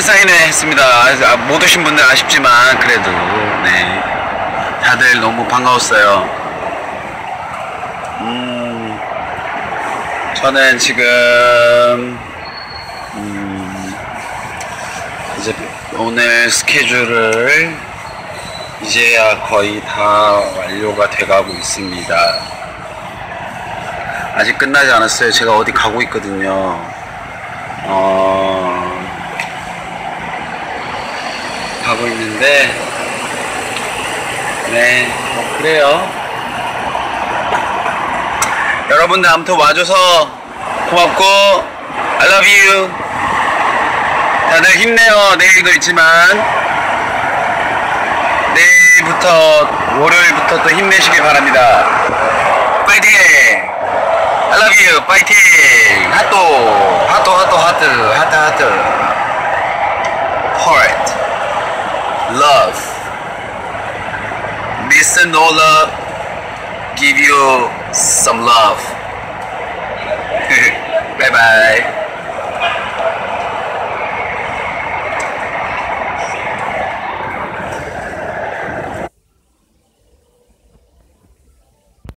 팬사인회 했습니다. 아, 못 오신 분들 아쉽지만 그래도 네 다들 너무 반가웠어요. 음 저는 지금 음 이제 오늘 스케줄을 이제야 거의 다 완료가 돼가고 있습니다. 아직 끝나지 않았어요. 제가 어디 가고 있거든요. 어, 가고 있는데, 네, 뭐 그래요. 여러분들 아무튼 와줘서 고맙고, I love you. 다들 힘내요. 내일도 있지만, 내일부터, 월요일부터 또 힘내시길 바랍니다. 파이팅! I love you. 파이팅! 하트! Mr. Nola give you some love. bye bye.